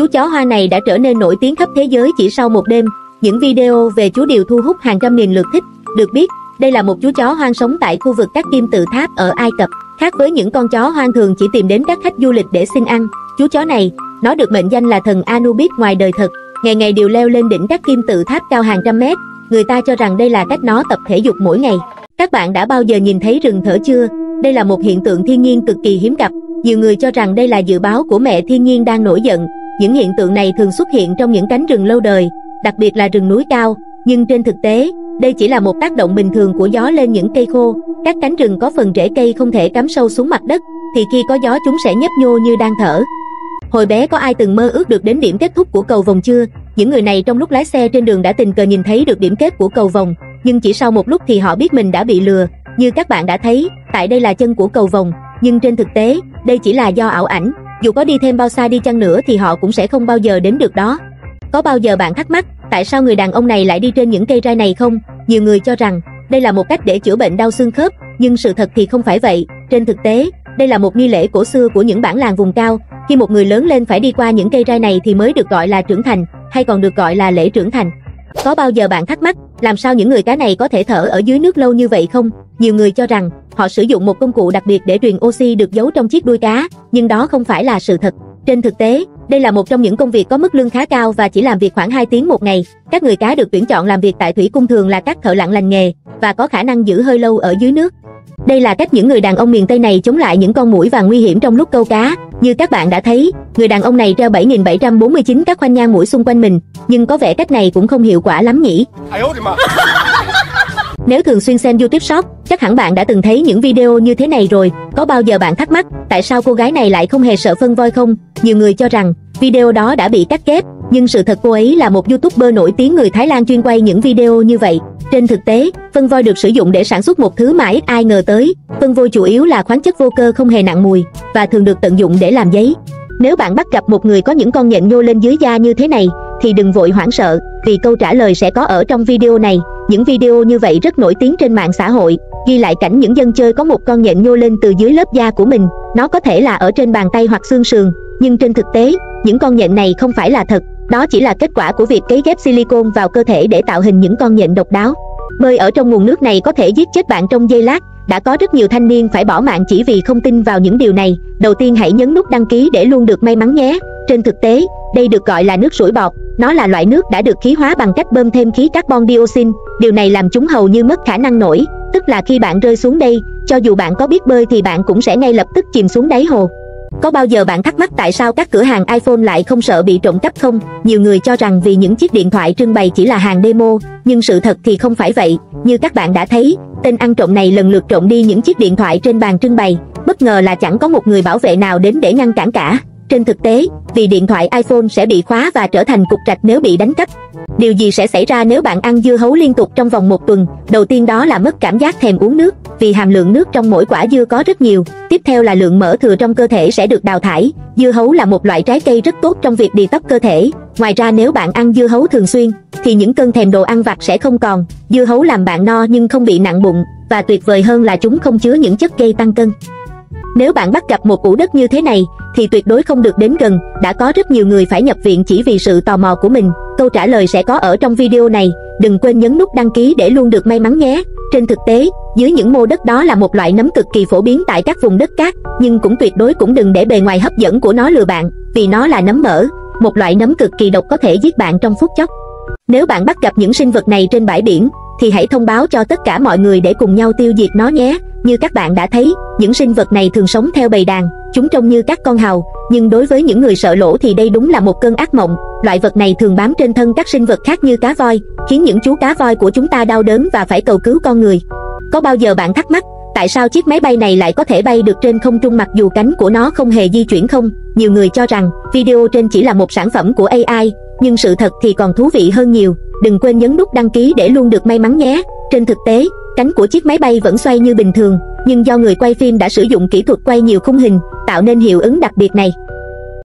Chú chó hoa này đã trở nên nổi tiếng khắp thế giới chỉ sau một đêm. Những video về chú đều thu hút hàng trăm nghìn lượt thích. Được biết, đây là một chú chó hoang sống tại khu vực các kim tự tháp ở Ai Cập. Khác với những con chó hoang thường chỉ tìm đến các khách du lịch để xin ăn, chú chó này, nó được mệnh danh là thần Anubis ngoài đời thực. Ngày ngày đều leo lên đỉnh các kim tự tháp cao hàng trăm mét. Người ta cho rằng đây là cách nó tập thể dục mỗi ngày. Các bạn đã bao giờ nhìn thấy rừng thở chưa? Đây là một hiện tượng thiên nhiên cực kỳ hiếm gặp. Nhiều người cho rằng đây là dự báo của mẹ thiên nhiên đang nổi giận. Những hiện tượng này thường xuất hiện trong những cánh rừng lâu đời, đặc biệt là rừng núi cao, nhưng trên thực tế, đây chỉ là một tác động bình thường của gió lên những cây khô. Các cánh rừng có phần rễ cây không thể cắm sâu xuống mặt đất, thì khi có gió chúng sẽ nhấp nhô như đang thở. Hồi bé có ai từng mơ ước được đến điểm kết thúc của cầu vòng chưa? Những người này trong lúc lái xe trên đường đã tình cờ nhìn thấy được điểm kết của cầu vòng, nhưng chỉ sau một lúc thì họ biết mình đã bị lừa. Như các bạn đã thấy, tại đây là chân của cầu vòng, nhưng trên thực tế, đây chỉ là do ảo ảnh. Dù có đi thêm bao xa đi chăng nữa thì họ cũng sẽ không bao giờ đến được đó. Có bao giờ bạn thắc mắc, tại sao người đàn ông này lại đi trên những cây rai này không? Nhiều người cho rằng, đây là một cách để chữa bệnh đau xương khớp, nhưng sự thật thì không phải vậy. Trên thực tế, đây là một nghi lễ cổ xưa của những bản làng vùng cao, khi một người lớn lên phải đi qua những cây rai này thì mới được gọi là trưởng thành, hay còn được gọi là lễ trưởng thành. Có bao giờ bạn thắc mắc, làm sao những người cá này có thể thở ở dưới nước lâu như vậy không? Nhiều người cho rằng, họ sử dụng một công cụ đặc biệt để truyền oxy được giấu trong chiếc đuôi cá, nhưng đó không phải là sự thật. Trên thực tế, đây là một trong những công việc có mức lương khá cao và chỉ làm việc khoảng 2 tiếng một ngày. Các người cá được tuyển chọn làm việc tại thủy cung thường là các thợ lặn lành nghề và có khả năng giữ hơi lâu ở dưới nước. Đây là cách những người đàn ông miền Tây này chống lại những con mũi vàng nguy hiểm trong lúc câu cá. Như các bạn đã thấy, người đàn ông này treo 7.749 các khoanh nhang mũi xung quanh mình, nhưng có vẻ cách này cũng không hiệu quả lắm nhỉ. Nếu thường xuyên xem YouTube Short, chắc hẳn bạn đã từng thấy những video như thế này rồi. Có bao giờ bạn thắc mắc, tại sao cô gái này lại không hề sợ phân voi không? Nhiều người cho rằng, video đó đã bị cắt ghép, nhưng sự thật cô ấy là một YouTuber nổi tiếng người Thái Lan chuyên quay những video như vậy. Trên thực tế, phân voi được sử dụng để sản xuất một thứ mà ít ai ngờ tới. Phân voi chủ yếu là khoáng chất vô cơ không hề nặng mùi và thường được tận dụng để làm giấy. Nếu bạn bắt gặp một người có những con nhện nhô lên dưới da như thế này, thì đừng vội hoảng sợ, vì câu trả lời sẽ có ở trong video này. Những video như vậy rất nổi tiếng trên mạng xã hội, ghi lại cảnh những dân chơi có một con nhện nhô lên từ dưới lớp da của mình. Nó có thể là ở trên bàn tay hoặc xương sườn, nhưng trên thực tế, những con nhện này không phải là thật. Đó chỉ là kết quả của việc cấy ghép silicon vào cơ thể để tạo hình những con nhện độc đáo. Bơi ở trong nguồn nước này có thể giết chết bạn trong giây lát. Đã có rất nhiều thanh niên phải bỏ mạng chỉ vì không tin vào những điều này. Đầu tiên hãy nhấn nút đăng ký để luôn được may mắn nhé. Trên thực tế, đây được gọi là nước sủi bọt. Nó là loại nước đã được khí hóa bằng cách bơm thêm khí carbon dioxide. Điều này làm chúng hầu như mất khả năng nổi. Tức là khi bạn rơi xuống đây, cho dù bạn có biết bơi thì bạn cũng sẽ ngay lập tức chìm xuống đáy hồ. Có bao giờ bạn thắc mắc tại sao các cửa hàng iPhone lại không sợ bị trộm cắp không? Nhiều người cho rằng vì những chiếc điện thoại trưng bày chỉ là hàng demo, nhưng sự thật thì không phải vậy. Như các bạn đã thấy, tên ăn trộm này lần lượt trộm đi những chiếc điện thoại trên bàn trưng bày, bất ngờ là chẳng có một người bảo vệ nào đến để ngăn cản cả. Trên thực tế, vì điện thoại iPhone sẽ bị khóa và trở thành cục rạch nếu bị đánh cắp. Điều gì sẽ xảy ra nếu bạn ăn dưa hấu liên tục trong vòng một tuần? Đầu tiên đó là mất cảm giác thèm uống nước, vì hàm lượng nước trong mỗi quả dưa có rất nhiều. Tiếp theo là lượng mỡ thừa trong cơ thể sẽ được đào thải. Dưa hấu là một loại trái cây rất tốt trong việc đi tóc cơ thể. Ngoài ra nếu bạn ăn dưa hấu thường xuyên, thì những cơn thèm đồ ăn vặt sẽ không còn. Dưa hấu làm bạn no nhưng không bị nặng bụng, và tuyệt vời hơn là chúng không chứa những chất gây tăng cân. Nếu bạn bắt gặp một củ đất như thế này, thì tuyệt đối không được đến gần, đã có rất nhiều người phải nhập viện chỉ vì sự tò mò của mình. Câu trả lời sẽ có ở trong video này, đừng quên nhấn nút đăng ký để luôn được may mắn nhé. Trên thực tế, dưới những mô đất đó là một loại nấm cực kỳ phổ biến tại các vùng đất cát, nhưng cũng tuyệt đối cũng đừng để bề ngoài hấp dẫn của nó lừa bạn, vì nó là nấm mỡ, một loại nấm cực kỳ độc có thể giết bạn trong phút chốc. Nếu bạn bắt gặp những sinh vật này trên bãi biển, thì hãy thông báo cho tất cả mọi người để cùng nhau tiêu diệt nó nhé. Như các bạn đã thấy, những sinh vật này thường sống theo bầy đàn, chúng trông như các con hào, nhưng đối với những người sợ lỗ thì đây đúng là một cơn ác mộng. Loại vật này thường bám trên thân các sinh vật khác như cá voi, khiến những chú cá voi của chúng ta đau đớn và phải cầu cứu con người. Có bao giờ bạn thắc mắc, tại sao chiếc máy bay này lại có thể bay được trên không trung mặc dù cánh của nó không hề di chuyển không? Nhiều người cho rằng video trên chỉ là một sản phẩm của AI, nhưng sự thật thì còn thú vị hơn nhiều. Đừng quên nhấn nút đăng ký để luôn được may mắn nhé. Trên thực tế, cánh của chiếc máy bay vẫn xoay như bình thường, nhưng do người quay phim đã sử dụng kỹ thuật quay nhiều khung hình, tạo nên hiệu ứng đặc biệt này.